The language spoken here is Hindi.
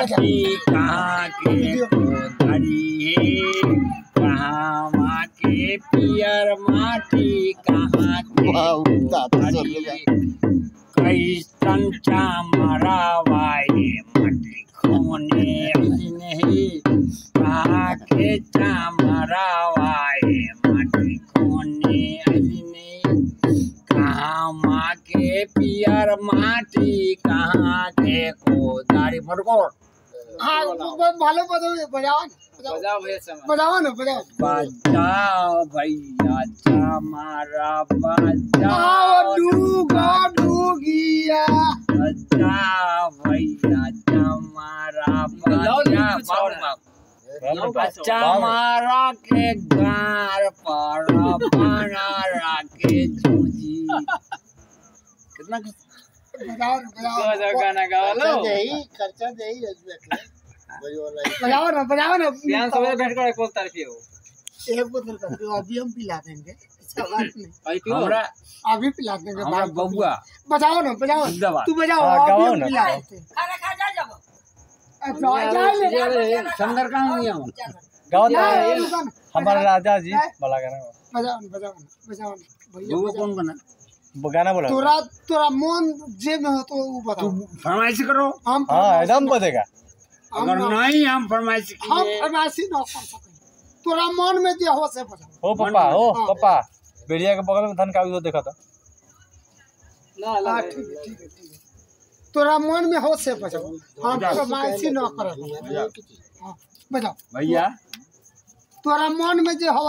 माटी कहाँ के कोदारी है कहाँ माँ के पियर माटी कहाँ के माटी खोने नहीं। कहाँ के माटी खोने कहाँ माँ के पियर माटी कहाँ के कोदारी फटकोट हाँ ब- भालो बजाओ बजाओ। बजाओ बजाओ ना बजाओ। बजाओ भैया चामारा आओ बजाओ। डूगा डूगिया। बजाओ भैया चामारा बजाओ। चामारा के गार पर बनारा के जूझी कितना बजाओ ना बजाओ गाना लो खर्चा दे ही बजाओ ना बजाओ ना ध्यान से बैठ कर बोल तारीफ़ हो एक बोतल कर दो अभी हम पिला देंगे हमरा अभी पिला देंगे हमरा बबुआ। बजाओ ना बजाओ। तू बजाओ हाँ, अभी गाओ हम ना, पिला गाओ। देते अच्छा, जाए ले संदर कहाँ नहीं गाओ ना, ना हमारे राजा जी बजाओ ना बजाओ ना बजाओ ना भैया बजाओ। कौन बना? गाना बोला तोरा तोरा मन जे में हो तो वो बताओ। फरमाइश करो। हम हाँ एकदम बजेगा। अगर नहीं हम फरमाइश हम फरमाइशी न कर सके। तोरा मन में जे हो से बजाओ। हो पप्पा हो हाँ। पप्पा। बेड़िया के बगल में धन का वो देखा था। ना हाँ ठीक है ठीक है ठीक है। तोरा मन में हो से बजाओ। हम फरमाइशी न कर। हाँ बजाओ। भैया? तोरा मन में जे हो